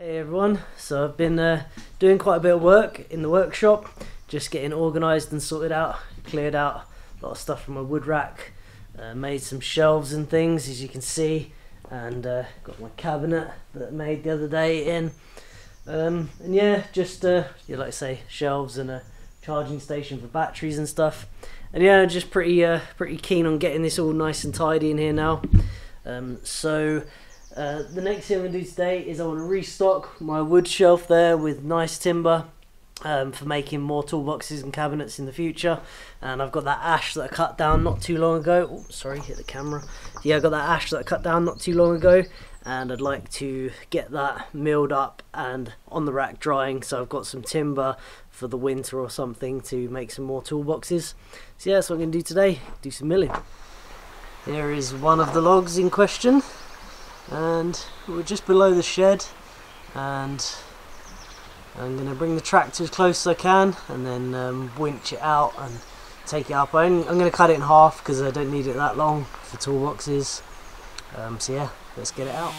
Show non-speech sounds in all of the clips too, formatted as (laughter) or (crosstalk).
Hey everyone, so I've been uh, doing quite a bit of work in the workshop, just getting organised and sorted out, cleared out a lot of stuff from my wood rack, uh, made some shelves and things as you can see, and uh, got my cabinet that I made the other day in. Um, and yeah, just uh, yeah, like I say, shelves and a charging station for batteries and stuff. And yeah, just pretty uh, pretty keen on getting this all nice and tidy in here now. Um, so uh, the next thing I'm going to do today is I want to restock my wood shelf there with nice timber um, for making more toolboxes and cabinets in the future. And I've got that ash that I cut down not too long ago. Oh, sorry, hit the camera. Yeah, I got that ash that I cut down not too long ago. And I'd like to get that milled up and on the rack drying. So I've got some timber for the winter or something to make some more toolboxes. So yeah, that's what I'm going to do today. Do some milling. Here is one of the logs in question and we're just below the shed and I'm going to bring the tractor as close as I can and then um, winch it out and take it up. I'm, I'm going to cut it in half because I don't need it that long for toolboxes. Um, so yeah, let's get it out.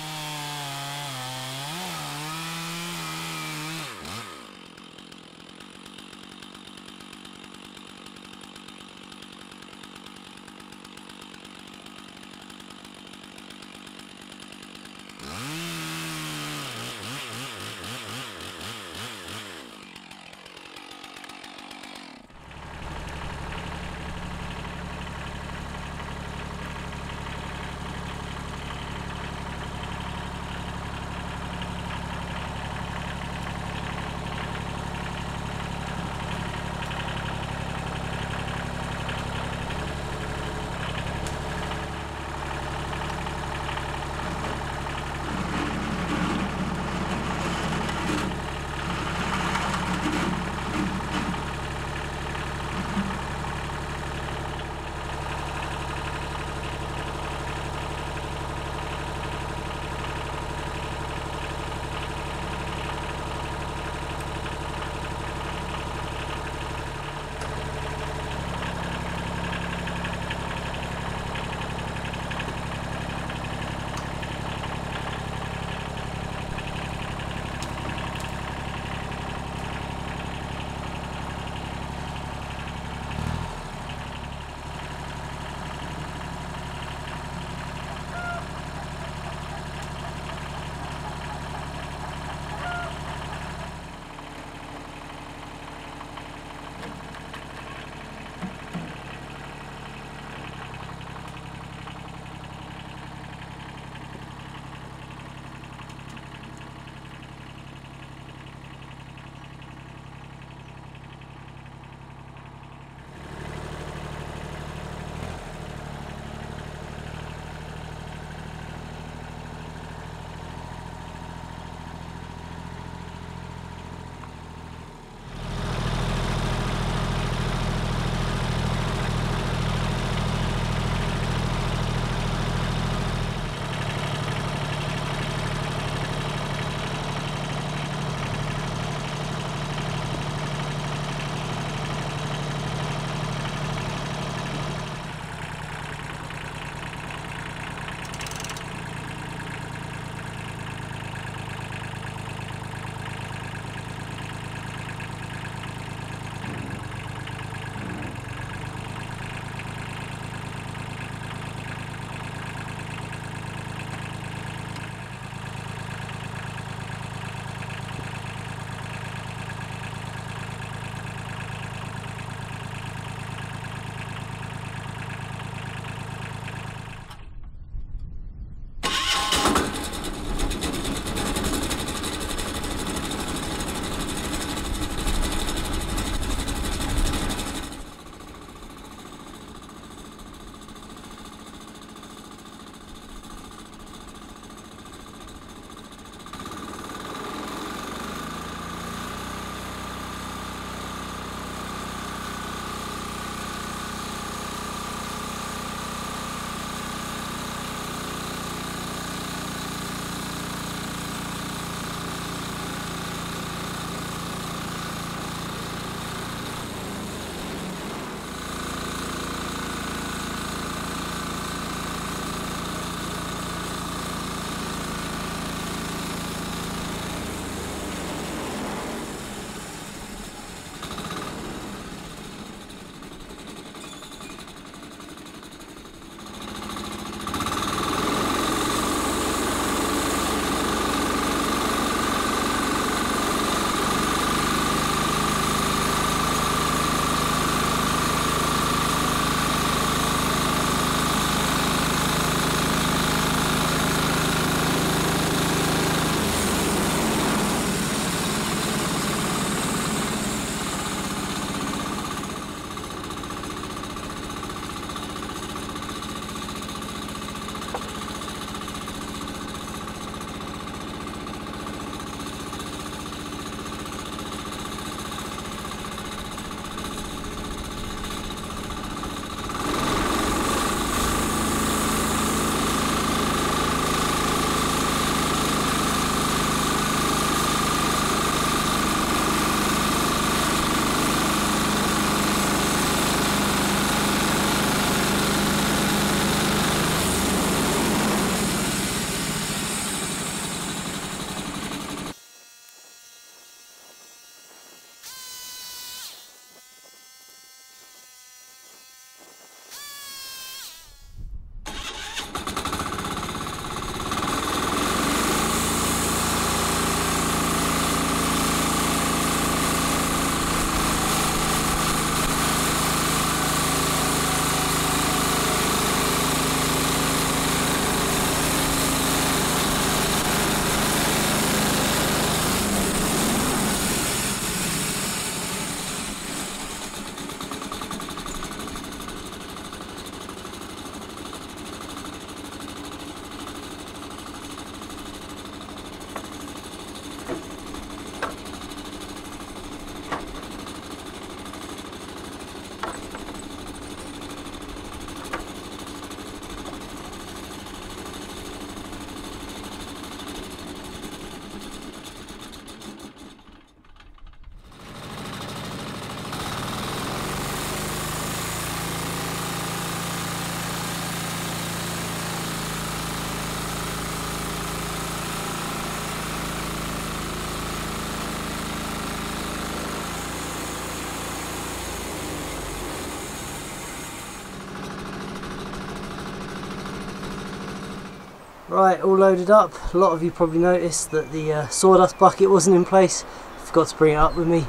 Right, all loaded up. A lot of you probably noticed that the uh, sawdust bucket wasn't in place. Forgot to bring it up with me.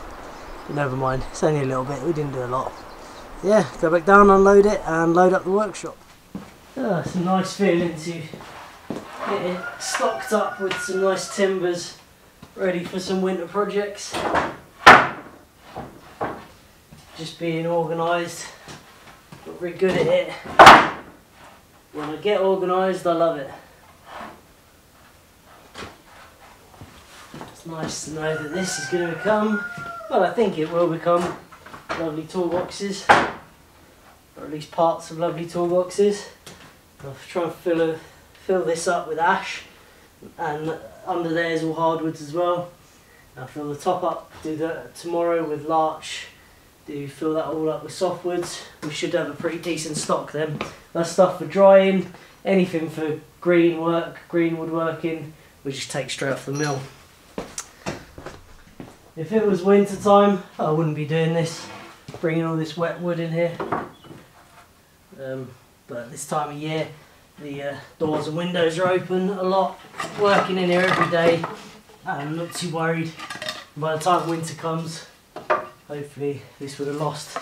But never mind, it's only a little bit, we didn't do a lot. Yeah, go back down, unload it and load up the workshop. Oh, it's a nice feeling to get it stocked up with some nice timbers ready for some winter projects. Just being organised, got very good at it. When I get organised I love it. It's nice to know that this is going to become, well I think it will become, lovely toolboxes. Or at least parts of lovely toolboxes. I'll try and fill, a, fill this up with ash and under there is all hardwoods as well. I'll fill the top up, do that tomorrow with larch, do fill that all up with softwoods. We should have a pretty decent stock then. That's stuff for drying, anything for green work, green woodworking, we just take straight off the mill. If it was winter time, I wouldn't be doing this, bringing all this wet wood in here. Um, but this time of year, the uh, doors and windows are open a lot, working in here every day. I'm not too worried. By the time winter comes, hopefully this would have lost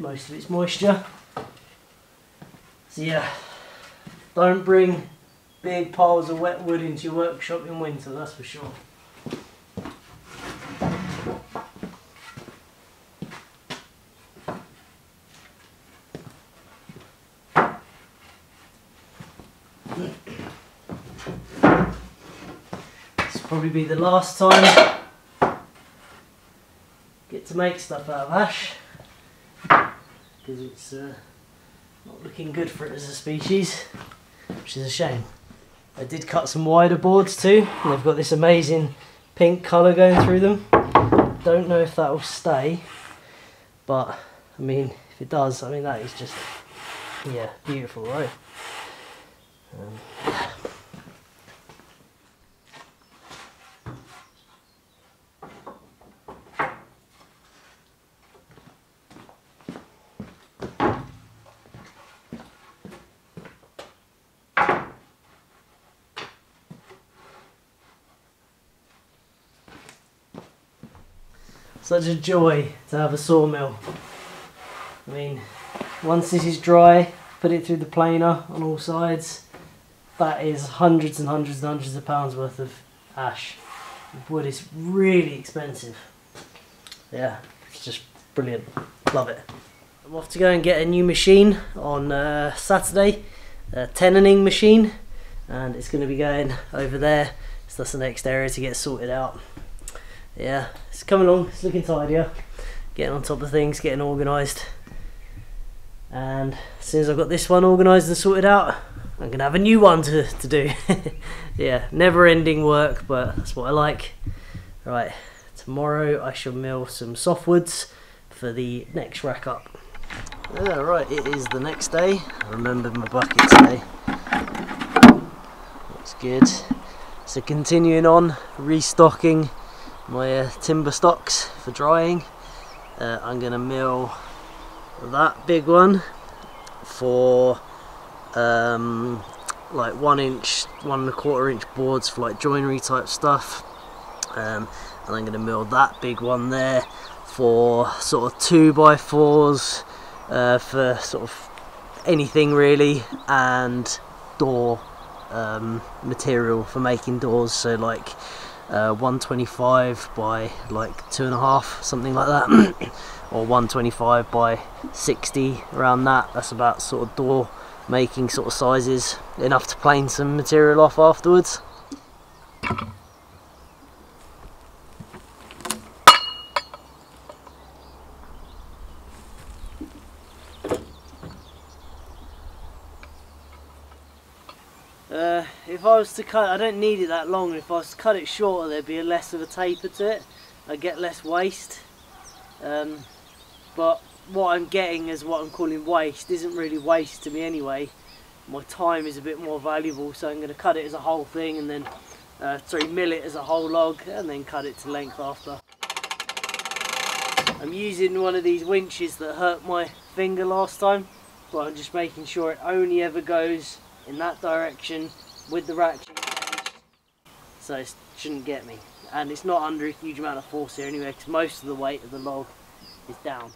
most of its moisture. So yeah, don't bring big piles of wet wood into your workshop in winter, that's for sure. This will probably be the last time get to make stuff out of ash because it's uh, not looking good for it as a species, which is a shame. I did cut some wider boards too, and they've got this amazing pink colour going through them. Don't know if that will stay, but I mean, if it does, I mean that is just, yeah, beautiful, right? Um, such a joy to have a sawmill. I mean, once this is dry, put it through the planer on all sides. That is hundreds and hundreds and hundreds of pounds worth of ash. Wood is really expensive. Yeah, it's just brilliant. Love it. I'm off to go and get a new machine on uh, Saturday, a tenoning machine, and it's going to be going over there. So that's the next area to get sorted out yeah, it's coming along, it's looking tidier, getting on top of things, getting organised. And as soon as I've got this one organised and sorted out, I'm going to have a new one to, to do. (laughs) yeah, never ending work, but that's what I like. Right, tomorrow I shall mill some softwoods for the next rack up. Yeah, right, it is the next day. I remembered my bucket today. Looks good. So continuing on, restocking my uh, timber stocks for drying. Uh, I'm going to mill that big one for um, like one inch, one and a quarter inch boards for like joinery type stuff. Um, and I'm going to mill that big one there for sort of two by fours uh, for sort of anything really and door um, material for making doors so like uh, 125 by like two and a half something like that. (coughs) Or 125 by 60 around that. That's about sort of door making sort of sizes enough to plane some material off afterwards Uh, if I was to cut, I don't need it that long. If I was to cut it shorter, there'd be less of a taper to it. I'd get less waste. Um, but what I'm getting is what I'm calling waste isn't really waste to me anyway. My time is a bit more valuable, so I'm going to cut it as a whole thing and then, uh, sorry, mill it as a whole log and then cut it to length after. I'm using one of these winches that hurt my finger last time, but I'm just making sure it only ever goes in that direction with the ratchet engaged, so it shouldn't get me. And it's not under a huge amount of force here anyway because most of the weight of the log is down.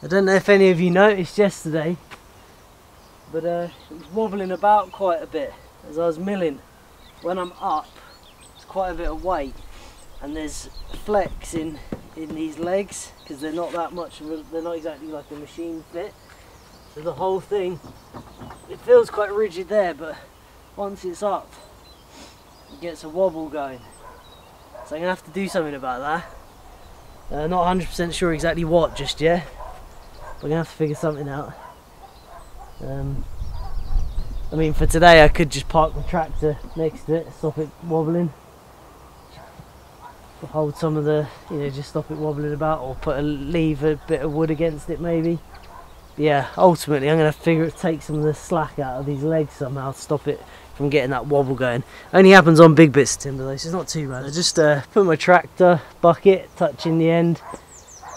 I don't know if any of you noticed yesterday, but uh, it was wobbling about quite a bit as I was milling. When I'm up, it's quite a bit of weight, and there's flex in in these legs because they're not that much. They're not exactly like a machine fit. So the whole thing, it feels quite rigid there, but once it's up, it gets a wobble going. So I'm gonna have to do something about that. Uh, not 100% sure exactly what just yet. We're gonna have to figure something out. Um, I mean, for today, I could just park the tractor next to it, stop it wobbling, hold some of the, you know, just stop it wobbling about, or put a leave a bit of wood against it, maybe. Yeah, ultimately, I'm gonna figure it take some of the slack out of these legs somehow stop it from getting that wobble going. Only happens on big bits of timber though, so it's not too bad. I just uh, put my tractor bucket touching the end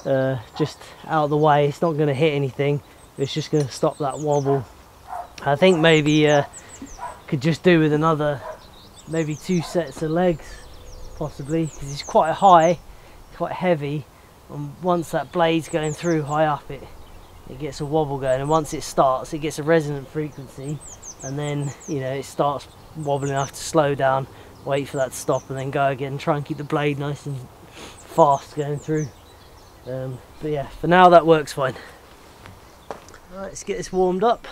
uh, just out of the way. It's not going to hit anything. It's just going to stop that wobble. I think maybe uh, could just do with another, maybe two sets of legs, possibly, because it's quite high, quite heavy. And once that blade's going through high up, it it gets a wobble going. And once it starts, it gets a resonant frequency, and then you know it starts wobbling enough to slow down. Wait for that to stop, and then go again. Try and keep the blade nice and fast going through. Um, but yeah, for now that works fine. Right, let's get this warmed up.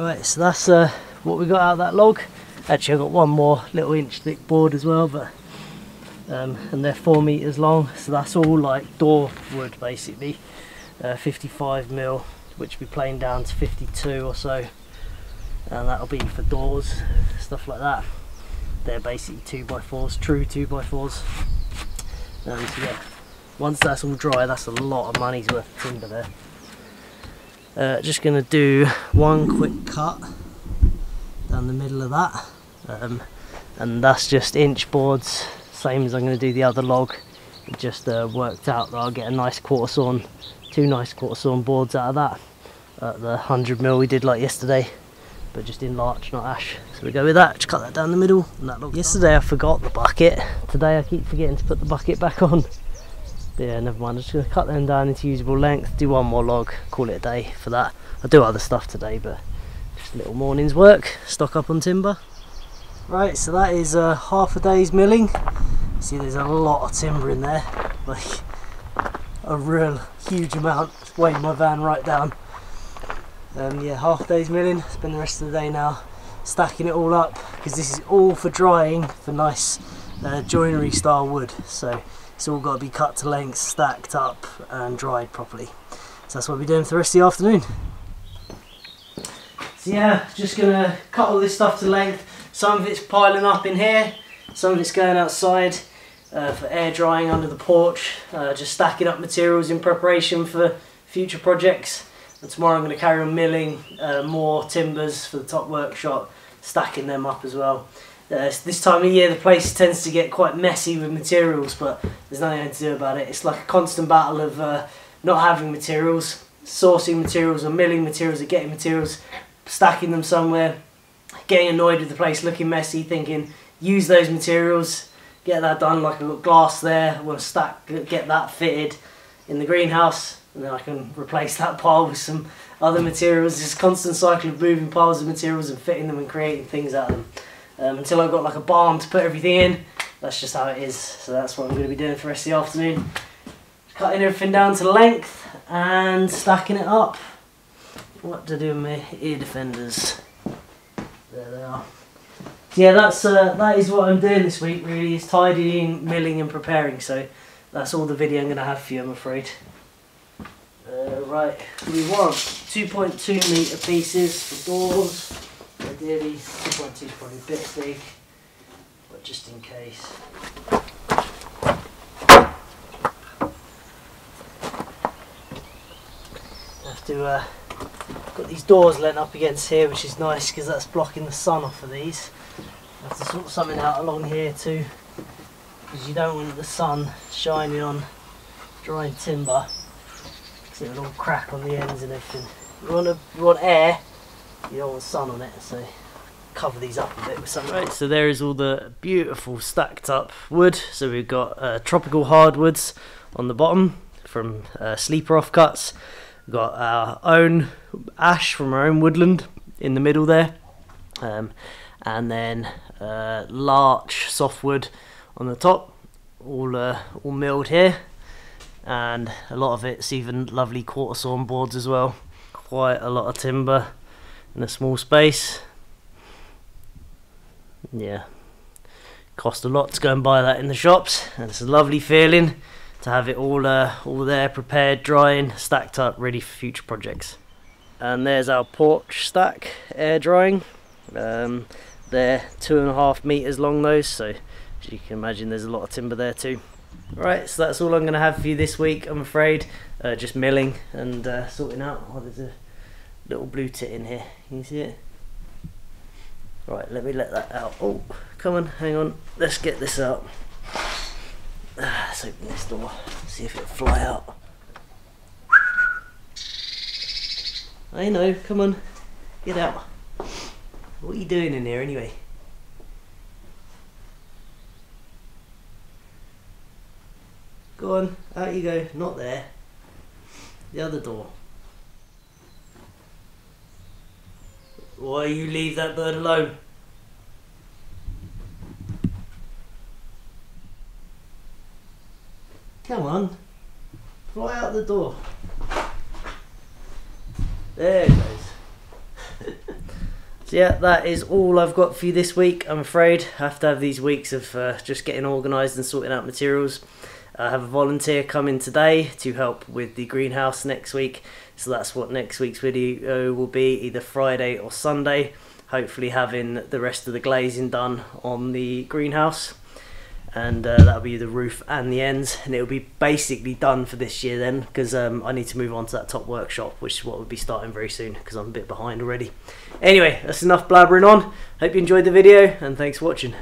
Right, so that's uh, what we got out of that log. Actually, I've got one more little inch thick board as well, but um, and they're four meters long, so that's all like door wood basically, uh, 55 mil, which will be planed down to 52 or so, and that'll be for doors, stuff like that. They're basically two by fours, true two by fours. And yeah, once that's all dry, that's a lot of money's worth of timber there. Uh, just going to do one quick cut down the middle of that. Um, and that's just inch boards same as I'm going to do the other log. It just uh, worked out that I'll get a nice quarter sawn two nice quarter sawn boards out of that at the 100 mil we did like yesterday but just in larch not ash. So we go with that just cut that down the middle and that log yesterday I forgot the bucket. Today I keep forgetting to put the bucket back on yeah, never mind. I'm just going to cut them down into usable length, do one more log, call it a day for that. I'll do other stuff today, but just a little morning's work, stock up on timber. Right, so that is uh, half a day's milling. See, there's a lot of timber in there, like a real huge amount. Weighing my van right down. Um, yeah, half a day's milling. Spend the rest of the day now stacking it all up because this is all for drying for nice uh, joinery style wood. So it's all got to be cut to length, stacked up and dried properly. So that's what we're doing for the rest of the afternoon. So yeah, just gonna cut all this stuff to length. Some of it's piling up in here, some of it's going outside uh, for air drying under the porch. Uh, just stacking up materials in preparation for future projects. And tomorrow I'm going to carry on milling uh, more timbers for the top workshop, stacking them up as well. Uh, this time of year the place tends to get quite messy with materials but there's nothing to do about it. It's like a constant battle of uh, not having materials, sourcing materials or milling materials or getting materials, stacking them somewhere, getting annoyed with the place looking messy, thinking use those materials, get that done like I've got glass there, I want to stack, get that fitted in the greenhouse and then I can replace that pile with some other materials. This constant cycle of moving piles of materials and fitting them and creating things out of them um, until I've got like a barn to put everything in. That's just how it is. So that's what I'm going to be doing for the rest of the afternoon. Cutting everything down to length and stacking it up. What to do with my ear defenders? There they are. Yeah, that's uh, that is what I'm doing this week. Really, is tidying, milling, and preparing. So that's all the video I'm going to have for you. I'm afraid. Uh, right, we want 2.2 meter pieces for doors. Ideally, 2.2 is probably a bit big, but just in case. have to uh, got these doors let up against here, which is nice because that's blocking the sun off of these. Have to sort something out along here too, because you don't want the sun shining on dry timber, because it'll all crack on the ends and everything. You want, to, you want air, you don't want sun on it, so cover these up a bit with some. Right, so there is all the beautiful stacked up wood. So we've got uh, tropical hardwoods on the bottom from uh, sleeper offcuts. We've got our own ash from our own woodland in the middle there, um, and then uh, larch softwood on the top, all uh, all milled here, and a lot of it's even lovely quarter sawn boards as well. Quite a lot of timber in a small space. Yeah, cost a lot to go and buy that in the shops, and it's a lovely feeling to have it all uh, all there, prepared, drying, stacked up, ready for future projects. And there's our porch stack air drying. Um, they're two and a half meters long those, so as you can imagine, there's a lot of timber there too. Right, so that's all I'm going to have for you this week. I'm afraid, uh, just milling and uh, sorting out. Oh, there's a little blue tit in here. You see it? Right, let me let that out. Oh, come on, hang on. Let's get this out. Ah, let's open this door. See if it'll fly out. I know, come on. Get out. What are you doing in here anyway? Go on, out you go. Not there. The other door. Why you leave that bird alone? Come on. Fly out the door. There it goes. (laughs) So yeah, that is all I've got for you this week. I'm afraid I have to have these weeks of uh, just getting organised and sorting out materials. I have a volunteer coming today to help with the greenhouse next week, so that's what next week's video will be, either Friday or Sunday. Hopefully, having the rest of the glazing done on the greenhouse. And uh, that'll be the roof and the ends. And it'll be basically done for this year then because um, I need to move on to that top workshop which is what will be starting very soon because I'm a bit behind already. Anyway that's enough blabbering on. Hope you enjoyed the video and thanks for watching